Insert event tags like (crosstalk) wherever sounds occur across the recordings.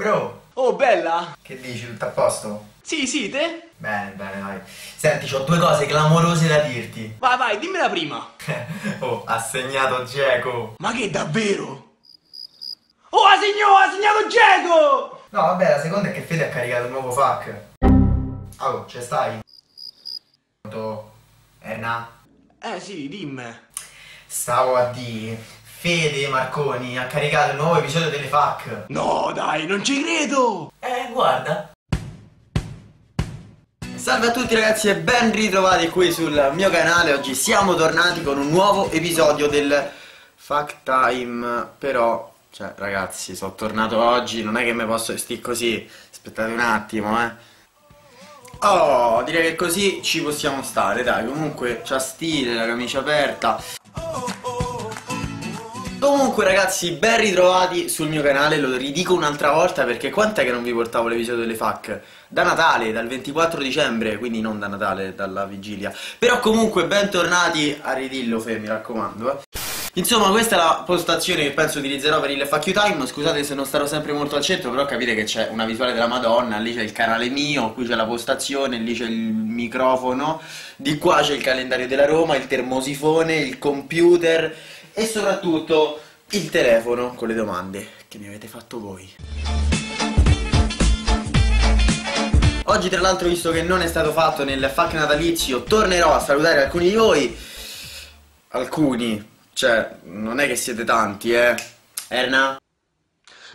Bro, Oh, bella? che dici? Tutto a posto? Sì, sì, te? Bene, bene, dai. Senti, ho due cose clamorose da dirti. Vai, vai, dimmi la prima. (laughs) oh, ha segnato Geco. Ma che davvero? Oh, ha segnato, ha segnato Geco! No, vabbè, la seconda è che Fede ha caricato il nuovo FAC. Oh, ci stai? Erna? Eh sì, dimmi. Stavo a dire... Fede Marconi ha caricato il nuovo episodio delle FAC. No, dai, non ci credo! Eh, guarda. Salve a tutti ragazzi e ben ritrovati qui sul mio canale. Oggi siamo tornati con un nuovo episodio del Fact Time. Però, cioè ragazzi, sono tornato oggi, non è che mi posso vestire così. Aspettate un attimo, eh. Oh, direi che così ci possiamo stare, dai, comunque c'ha stile, la camicia aperta. Comunque ragazzi, ben ritrovati sul mio canale, lo ridico un'altra volta perché quant'è che non vi portavo l'episodio delle FAC? Da Natale, dal 24 dicembre, quindi non da Natale, dalla vigilia. Però comunque bentornati a ridillo Fe, mi raccomando. Eh. Insomma, questa è la postazione che penso utilizzerò per il FAQ Time. Scusate se non starò sempre molto al centro, però capite che c'è una visuale della Madonna, lì c'è il canale mio, qui c'è la postazione, lì c'è il microfono, di qua c'è il calendario della Roma, il termosifone, il computer e soprattutto il telefono con le domande che mi avete fatto voi. Oggi tra l'altro visto che non è stato fatto nel FAC natalizio tornerò a salutare alcuni di voi Alcuni, cioè non è che siete tanti eh Erna?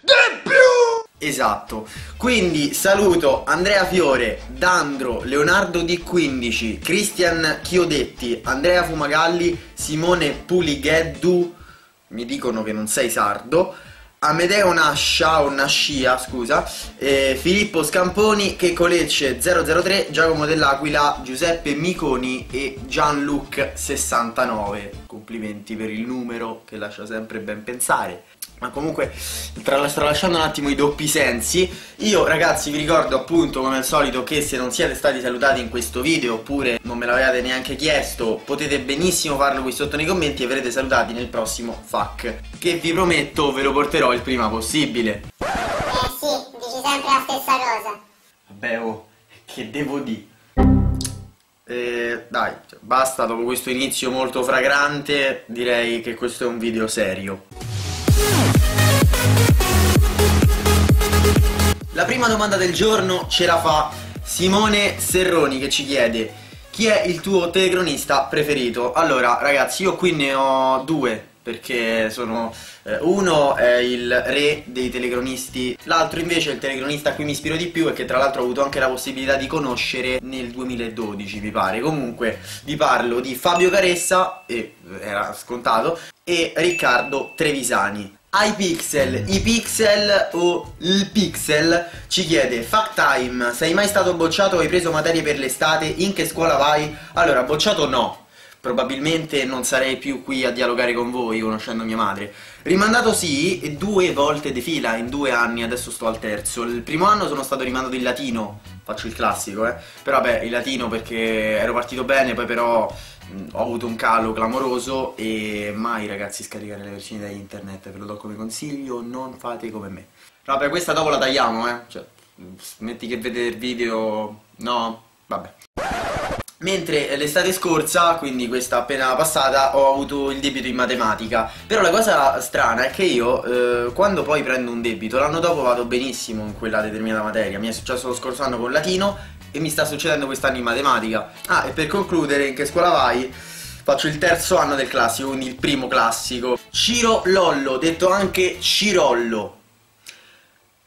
Di più! Esatto, quindi saluto Andrea Fiore, Dandro, Leonardo D15, Cristian Chiodetti, Andrea Fumagalli, Simone Puligheddu, mi dicono che non sei sardo, Amedeo Nascia o Nascia, scusa, eh, Filippo Scamponi, Checco Lecce 003, Giacomo dell'Aquila, Giuseppe Miconi e Gianluc 69. Complimenti per il numero che lascia sempre ben pensare. Ma comunque, tra- tralasciando un attimo i doppi sensi, io ragazzi vi ricordo appunto come al solito che se non siete stati salutati in questo video oppure non me l'avete neanche chiesto, potete benissimo farlo qui sotto nei commenti e verrete salutati nel prossimo FAC, che vi prometto ve lo porterò il prima possibile. Eh sì, dici sempre la stessa cosa. Vabbè, oh, che devo dire? Eh, dai, cioè, basta, dopo questo inizio molto fragrante, direi che questo è un video serio. La prima domanda del giorno ce la fa Simone Serroni che ci chiede chi è il tuo telecronista preferito? Allora ragazzi io qui ne ho due perché sono eh, uno è il re dei telecronisti l'altro invece è il telecronista a cui mi ispiro di più e che tra l'altro ho avuto anche la possibilità di conoscere nel 2012 mi pare comunque vi parlo di Fabio Caressa e era scontato e Riccardo Trevisani iPixel, i pixel o il pixel ci chiede Fact time, sei mai stato bocciato o hai preso materie per l'estate? In che scuola vai? Allora, bocciato no Probabilmente non sarei più qui a dialogare con voi conoscendo mia madre. Rimandato sì, due volte di fila in due anni, adesso sto al terzo. Il primo anno sono stato rimandato in latino, faccio il classico eh. Però vabbè, il latino perché ero partito bene, poi però mh, ho avuto un calo clamoroso E mai ragazzi scaricare le versioni da internet, ve lo do come consiglio, non fate come me. Vabbè, questa dopo la tagliamo eh. Cioè, metti che vedete il video, no? Vabbè Mentre l'estate scorsa, quindi questa appena passata, ho avuto il debito in matematica. Però la cosa strana è che io, eh, quando poi prendo un debito, l'anno dopo vado benissimo in quella determinata materia. Mi è successo lo scorso anno con latino e mi sta succedendo quest'anno in matematica. Ah, e per concludere, in che scuola vai? Faccio il terzo anno del classico, quindi il primo classico. Ciro Lollo, detto anche Cirollo.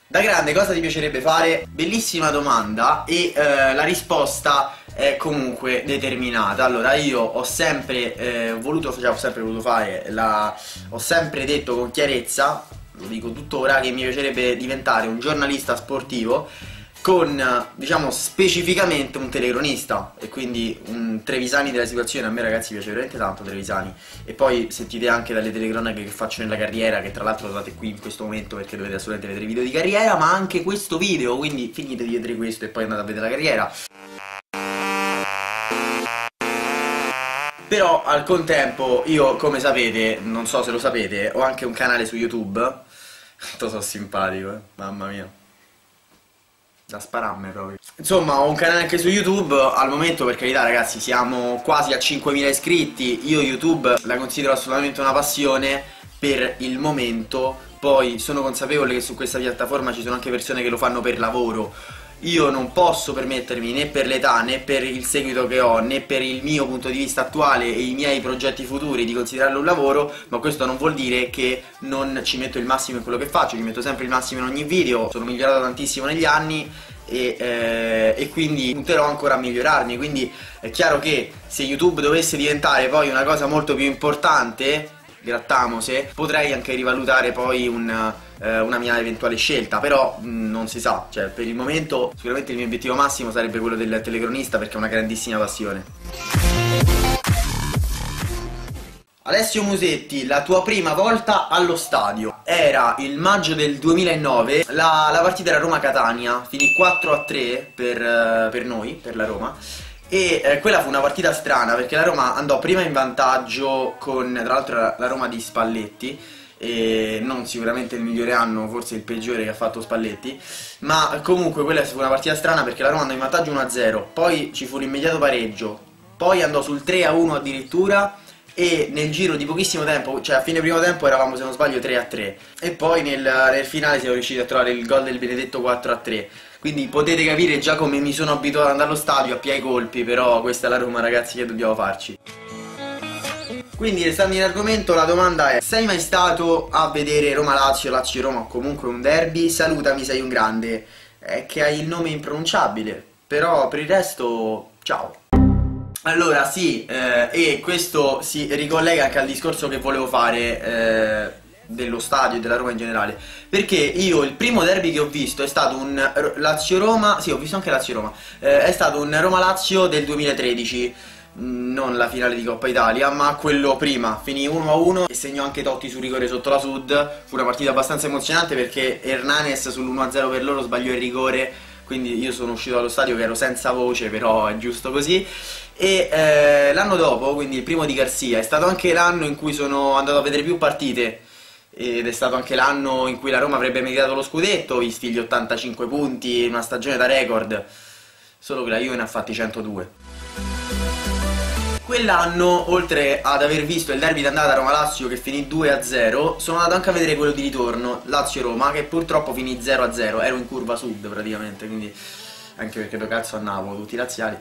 Da grande cosa ti piacerebbe fare? Bellissima domanda e eh, la risposta è comunque determinata. Allora io ho sempre eh, voluto, cioè ho sempre voluto fare, la, ho sempre detto con chiarezza, lo dico tuttora, che mi piacerebbe diventare un giornalista sportivo con diciamo specificamente un telecronista. E quindi un Trevisani della situazione a me ragazzi piace veramente tanto Trevisani. E poi sentite anche dalle telecronache che faccio nella carriera che tra l'altro trovate qui in questo momento perché dovete assolutamente vedere i video di carriera ma anche questo video. Quindi finite di vedere questo e poi andate a vedere la carriera Però al contempo io come sapete, non so se lo sapete, ho anche un canale su YouTube. (laughs) Quanto sono simpatico, eh? mamma mia. Da spararmi proprio. Insomma, ho un canale anche su YouTube, al momento per carità ragazzi siamo quasi a 5.000 iscritti, io YouTube la considero assolutamente una passione per il momento, poi sono consapevole che su questa piattaforma ci sono anche persone che lo fanno per lavoro, io non posso permettermi né per l'età né per il seguito che ho né per il mio punto di vista attuale e i miei progetti futuri di considerarlo un lavoro ma questo non vuol dire che non ci metto il massimo in quello che faccio ci metto sempre il massimo in ogni video sono migliorato tantissimo negli anni e, eh, e, quindi punterò ancora a migliorarmi. Quindi è chiaro che se YouTube dovesse diventare poi una cosa molto più importante grattamose potrei anche rivalutare poi un eh, una mia eventuale scelta, però mh, mm, non si sa, cioè per il momento sicuramente il mio obiettivo massimo sarebbe quello del telecronista perché è una grandissima passione. Alessio Musetti, la tua prima volta allo stadio. Era il maggio del 2009, la, la partita era Roma-Catania, finì 4-3 per, uh, per noi, per la Roma e eh, quella fu una partita strana perché la Roma andò prima in vantaggio con, tra l'altro la Roma di Spalletti e non sicuramente il migliore anno, forse il peggiore che ha fatto Spalletti, ma comunque quella fu una partita strana perché la Roma andò in vantaggio 1-0, poi ci fu l'immediato pareggio, poi andò sul 3-1 addirittura e nel giro di pochissimo tempo, cioè a fine primo tempo eravamo se non sbaglio 3-3 e poi nel, nel finale siamo riusciti a trovare il gol del benedetto 4-3. Quindi potete capire già come mi sono abituato ad andare allo stadio a piai colpi, però questa è la Roma ragazzi che dobbiamo farci. Quindi restando in argomento la domanda è Sei mai stato a vedere Roma-Lazio, Lazio-Roma o comunque un derby? Salutami, sei un grande È che hai il nome impronunciabile Però per il resto, ciao allora sì, eh, e questo si ricollega anche al discorso che volevo fare eh, dello stadio e della Roma in generale perché io il primo derby che ho visto è stato un Lazio-Roma, sì ho visto anche Lazio-Roma, eh, è stato un Roma-Lazio del 2013 non la finale di Coppa Italia, ma quello prima. Finì 1-1 e segnò anche Totti su rigore sotto la Sud. Fu una partita abbastanza emozionante perché Hernanes sull'1-0 per loro sbagliò il rigore, quindi io sono uscito dallo stadio che ero senza voce, però è giusto così. E eh, l'anno dopo, quindi il primo di Garcia, è stato anche l'anno in cui sono andato a vedere più partite ed è stato anche l'anno in cui la Roma avrebbe meritato lo scudetto, visti gli 85 punti, una stagione da record, solo che la Juve ne ha fatti 102. Quell'anno, oltre ad aver visto il derby d'andata Roma-Lazio che finì 2-0, sono andato anche a vedere quello di ritorno, Lazio-Roma, che purtroppo finì 0-0, ero in curva sud praticamente, quindi anche perché do cazzo a Napoli, tutti razziali.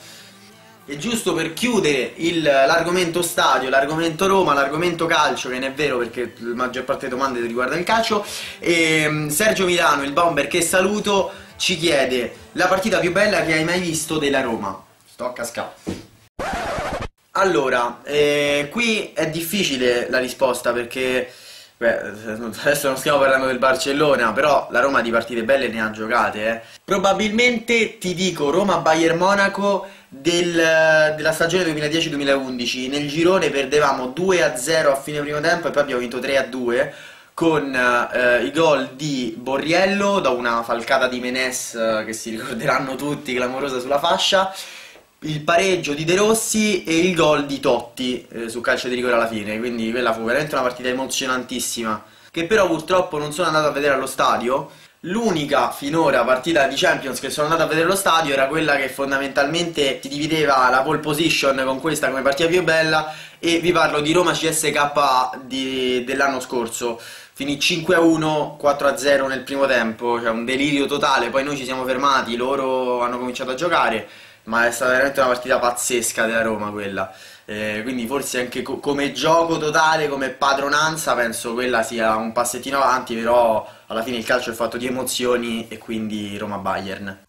E giusto per chiudere l'argomento stadio, l'argomento Roma, l'argomento calcio, che ne è vero perché la maggior parte delle domande riguardano il calcio, e ehm, Sergio Milano, il bomber che saluto, ci chiede la partita più bella che hai mai visto della Roma. Sto a cascare. Allora, eh, qui è difficile la risposta perché beh, adesso non stiamo parlando del Barcellona, però la Roma di partite belle ne ha giocate. Eh. Probabilmente ti dico Roma-Bayern Monaco del, della stagione 2010-2011. Nel girone perdevamo 2-0 a fine primo tempo e poi abbiamo vinto 3-2 con eh, i gol di Borriello da una falcata di Menes eh, che si ricorderanno tutti, clamorosa sulla fascia il pareggio di De Rossi e il gol di Totti eh, su calcio di rigore alla fine, quindi quella fu veramente una partita emozionantissima, che però purtroppo non sono andato a vedere allo stadio. L'unica finora partita di Champions che sono andato a vedere allo stadio era quella che fondamentalmente ti divideva la pole position con questa come partita più bella e vi parlo di Roma CSK dell'anno scorso. Finì 5-1, 4-0 nel primo tempo, cioè un delirio totale, poi noi ci siamo fermati, loro hanno cominciato a giocare ma è stata veramente una partita pazzesca della Roma quella. Eh, quindi forse anche co come gioco totale, come padronanza, penso quella sia un passettino avanti, però alla fine il calcio è fatto di emozioni e quindi Roma-Bayern.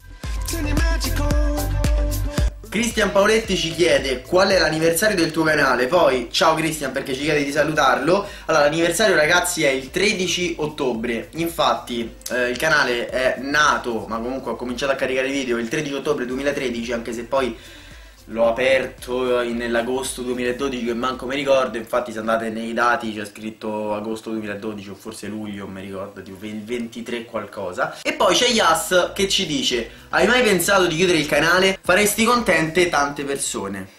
Cristian Paoletti ci chiede qual è l'anniversario del tuo canale, poi ciao Cristian perché ci chiede di salutarlo. Allora l'anniversario ragazzi è il 13 ottobre, infatti eh, il canale è nato, ma comunque ho cominciato a caricare video il 13 ottobre 2013 anche se poi l'ho aperto nell'agosto 2012 che manco mi ricordo, infatti se andate nei dati c'è scritto agosto 2012 o forse luglio, mi ricordo, il 23 qualcosa. E poi c'è Yas che ci dice, hai mai pensato di chiudere il canale? Faresti contente tante persone.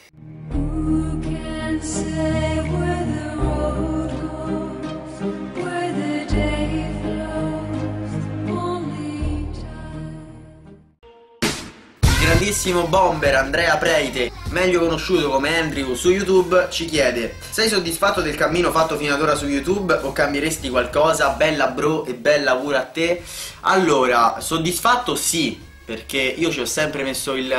Grandissimo bomber Andrea Preite, meglio conosciuto come Andrew su YouTube, ci chiede Sei soddisfatto del cammino fatto fino ad ora su YouTube o cambieresti qualcosa? Bella bro e bella pure a te Allora, soddisfatto sì, perché io ci ho sempre messo il,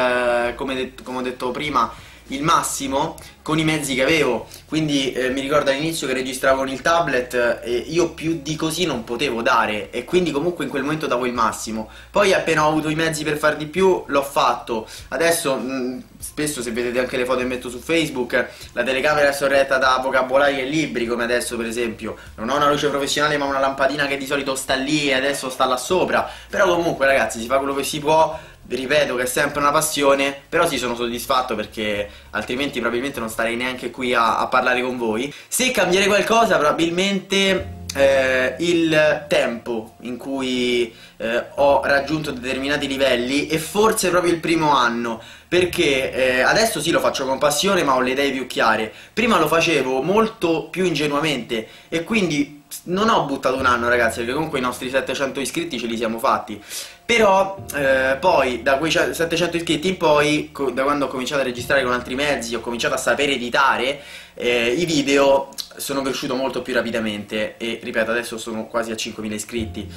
come, det come ho detto prima, il massimo con i mezzi che avevo. Quindi eh, mi ricordo all'inizio che registravo con il tablet e eh, io più di così non potevo dare e quindi comunque in quel momento davo il massimo. Poi appena ho avuto i mezzi per far di più l'ho fatto. Adesso mh, mm, spesso se vedete anche le foto che metto su Facebook la telecamera è sorretta da vocabolari e libri come adesso per esempio. Non ho una luce professionale ma una lampadina che di solito sta lì e adesso sta là sopra. Però comunque ragazzi si fa quello che si può vi ripeto che è sempre una passione, però sì sono soddisfatto perché altrimenti probabilmente non starei neanche qui a, a parlare con voi. Se cambierei qualcosa probabilmente eh, il tempo in cui eh, ho raggiunto determinati livelli e forse proprio il primo anno perché eh, adesso sì lo faccio con passione ma ho le idee più chiare prima lo facevo molto più ingenuamente e quindi non ho buttato un anno ragazzi perché comunque i nostri 700 iscritti ce li siamo fatti. Però eh, poi da quei 700 iscritti in poi da quando ho cominciato a registrare con altri mezzi ho cominciato a sapere editare eh, i video sono cresciuto molto più rapidamente e ripeto adesso sono quasi a 5.000 iscritti.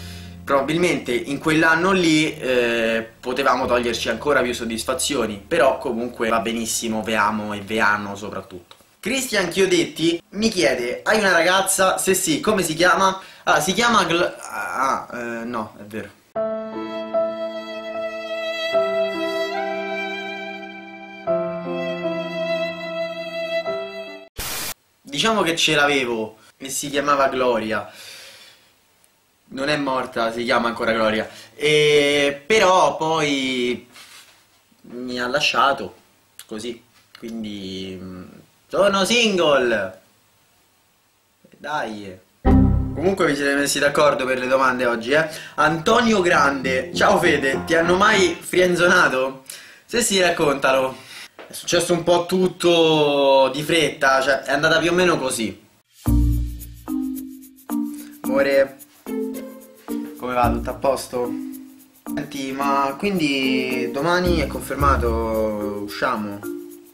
Probabilmente in quell'anno lì eh, potevamo toglierci ancora più soddisfazioni però comunque va benissimo veamo e veano soprattutto Cristian Chiodetti mi chiede, hai una ragazza? Se sì, come si chiama? Ah, si chiama Gl... Ah, eh, no, è vero. Diciamo che ce l'avevo e si chiamava Gloria. Non è morta, si chiama ancora Gloria. E... Però poi mi ha lasciato così, quindi mm, sono single! Dai! Comunque vi siete messi d'accordo per le domande oggi, eh? Antonio Grande, ciao Fede, ti hanno mai frienzonato? Se sì, raccontalo. È successo un po' tutto di fretta, cioè è andata più o meno così. Amore, come va? Tutto a posto? Senti, ma quindi domani è confermato, usciamo,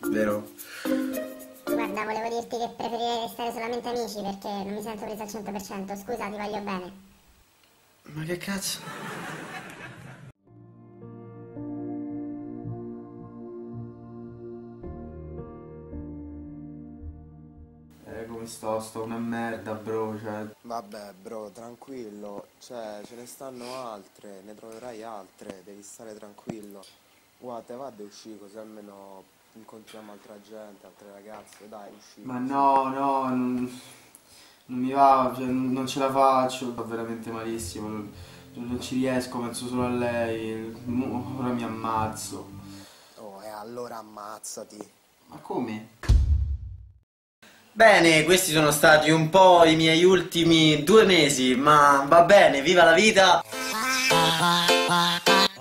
vero? Guarda, volevo dirti che preferirei restare solamente amici perché non mi sento presa al 100%. Scusa, ti voglio bene. Ma che cazzo? Eh, come sto? Sto una merda, bro, cioè... Vabbè, bro, tranquillo. Cioè, ce ne stanno altre, ne troverai altre, devi stare tranquillo. Guarda, va a uscire così almeno incontriamo altra gente, altre ragazze, dai, uscire. Ma no, no, non, non mi va, cioè, non ce la faccio, sto veramente malissimo, non, non ci riesco, penso solo a lei, ora mi ammazzo. Oh, e allora ammazzati. Ma come? Bene, questi sono stati un po' i miei ultimi due mesi, ma va bene, viva la vita!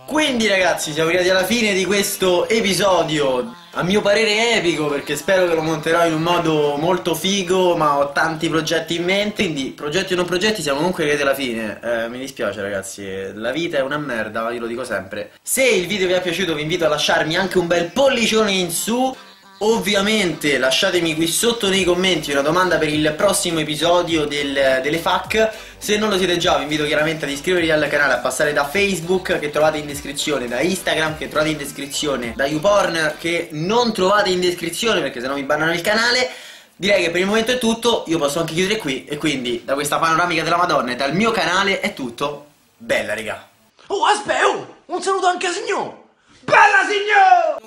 Quindi ragazzi siamo arrivati alla fine di questo episodio. A mio parere epico perché spero che lo monterò in un modo molto figo ma ho tanti progetti in mente. Quindi progetti o non progetti siamo comunque arrivati alla fine. Eh, mi dispiace ragazzi la vita è una merda io lo dico sempre. Se il video vi è piaciuto vi invito a lasciarmi anche un bel pollicione in su Ovviamente lasciatemi qui sotto nei commenti una domanda per il prossimo episodio del, delle FAC Se non lo siete già vi invito chiaramente ad iscrivervi al canale, a passare da Facebook che trovate in descrizione Da Instagram che trovate in descrizione, da YouPorn che non trovate in descrizione perché sennò mi bannano il canale. Direi che per il momento è tutto, io posso anche chiudere qui e quindi da questa panoramica della Madonna e dal mio canale è tutto. Bella raga. Oh aspetta, oh, un saluto anche a signor. Bella signor